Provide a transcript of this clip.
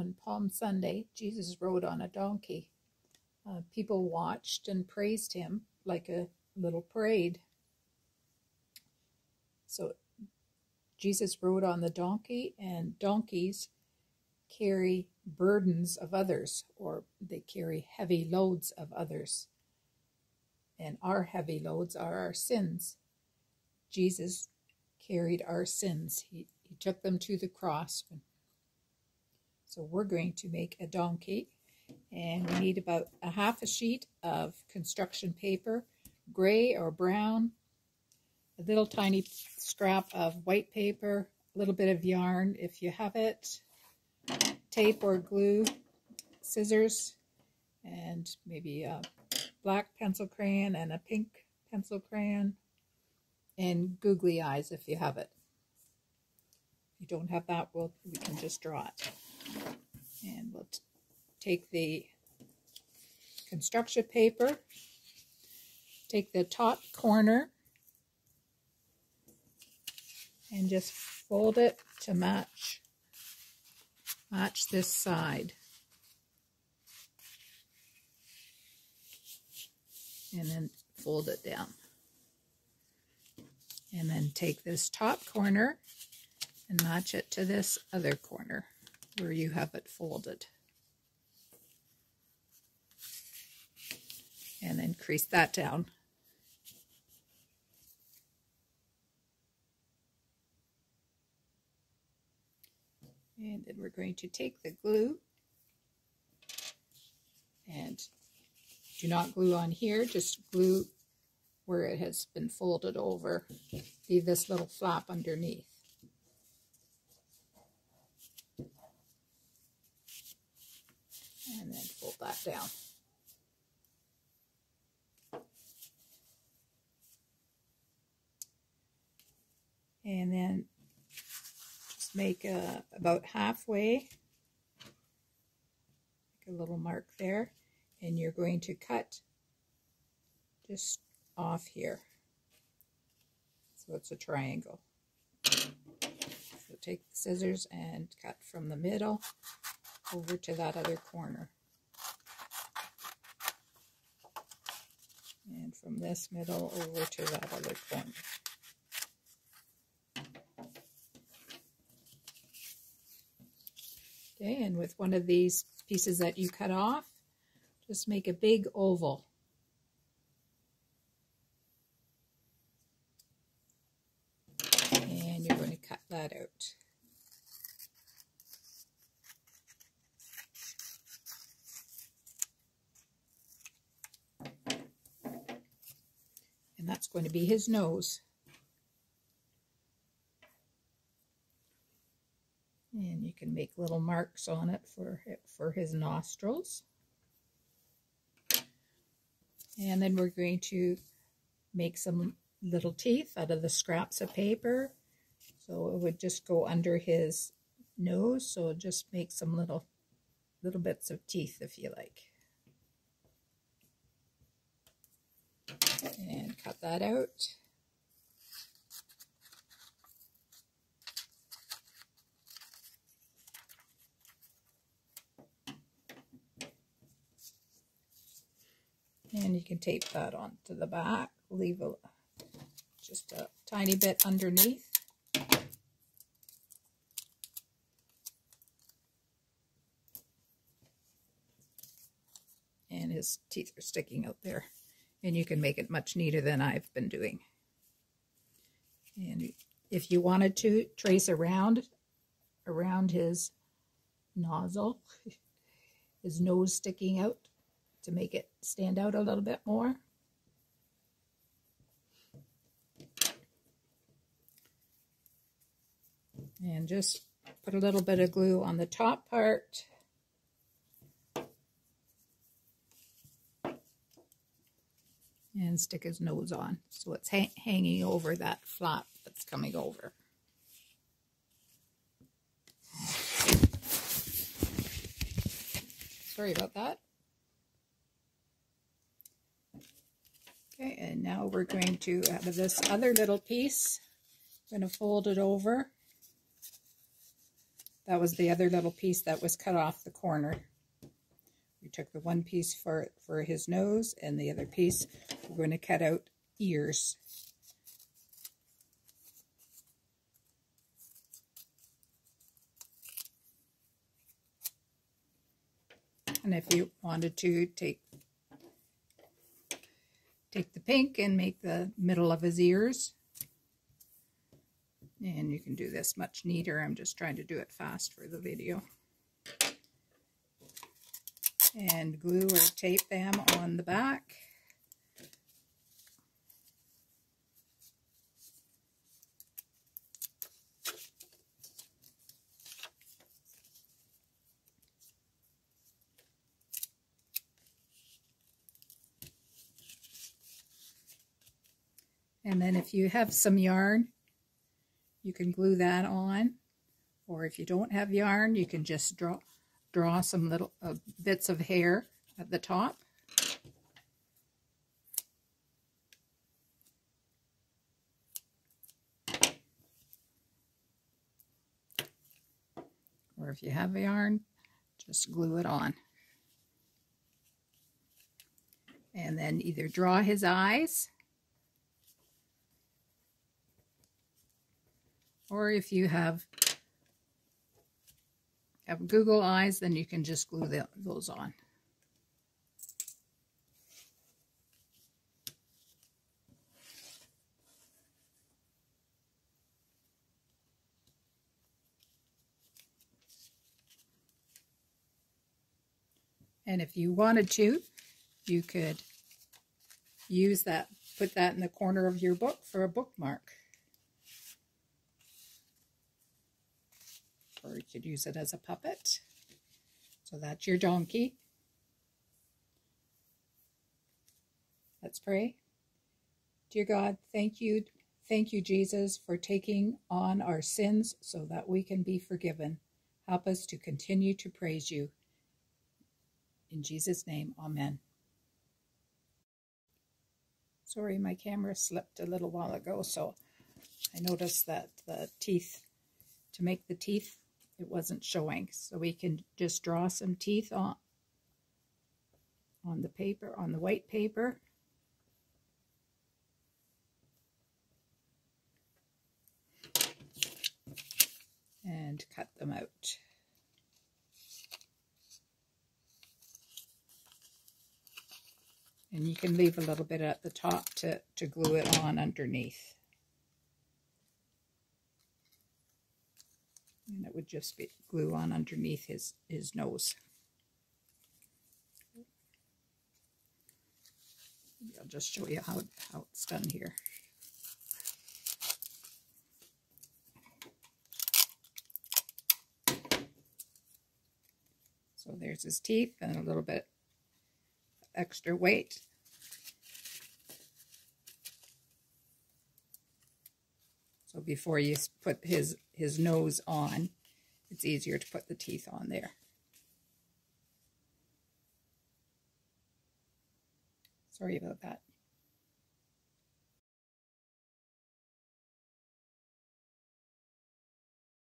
on Palm Sunday, Jesus rode on a donkey. Uh, people watched and praised him like a little parade. So Jesus rode on the donkey, and donkeys carry burdens of others, or they carry heavy loads of others. And our heavy loads are our sins. Jesus carried our sins, He, he took them to the cross. So we're going to make a donkey, and we need about a half a sheet of construction paper, gray or brown, a little tiny scrap of white paper, a little bit of yarn if you have it, tape or glue, scissors, and maybe a black pencil crayon and a pink pencil crayon, and googly eyes if you have it. If you don't have that, we'll, we can just draw it. And we'll take the construction paper, take the top corner, and just fold it to match match this side. And then fold it down. And then take this top corner and match it to this other corner where you have it folded. And then crease that down. And then we're going to take the glue and do not glue on here, just glue where it has been folded over. Leave this little flap underneath. And then fold that down. And then just make a, about halfway, make a little mark there, and you're going to cut just off here. So it's a triangle. So take the scissors and cut from the middle over to that other corner. And from this middle over to that other corner. Okay, and with one of these pieces that you cut off, just make a big oval. And you're going to cut that out. And that's going to be his nose. And you can make little marks on it for, for his nostrils. And then we're going to make some little teeth out of the scraps of paper. So it would just go under his nose. So just make some little little bits of teeth if you like. And cut that out. And you can tape that onto the back, leave a, just a tiny bit underneath. And his teeth are sticking out there. And you can make it much neater than I've been doing. And if you wanted to trace around, around his nozzle, his nose sticking out, to make it stand out a little bit more. And just put a little bit of glue on the top part. And stick his nose on so it's ha hanging over that flap that's coming over. Sorry about that. Okay, and now we're going to, out of this other little piece, I'm going to fold it over That was the other little piece that was cut off the corner. Took the one piece for, for his nose and the other piece we're going to cut out ears. And if you wanted to take take the pink and make the middle of his ears. And you can do this much neater. I'm just trying to do it fast for the video. And glue or tape them on the back. And then if you have some yarn, you can glue that on. Or if you don't have yarn, you can just draw, draw some little uh, bits of hair at the top. Or if you have a yarn, just glue it on. And then either draw his eyes Or if you have have googly eyes, then you can just glue the, those on. And if you wanted to, you could use that, put that in the corner of your book for a bookmark. Or you could use it as a puppet. So that's your donkey. Let's pray. Dear God, thank you, thank you, Jesus, for taking on our sins so that we can be forgiven. Help us to continue to praise you. In Jesus' name, amen. Sorry, my camera slipped a little while ago, so I noticed that the teeth, to make the teeth it wasn't showing. So we can just draw some teeth on, on the paper, on the white paper. And cut them out. And you can leave a little bit at the top to, to glue it on underneath. And it would just be glue on underneath his, his nose. I'll just show you how, how it's done here. So there's his teeth and a little bit extra weight. Before you put his, his nose on, it's easier to put the teeth on there. Sorry about that.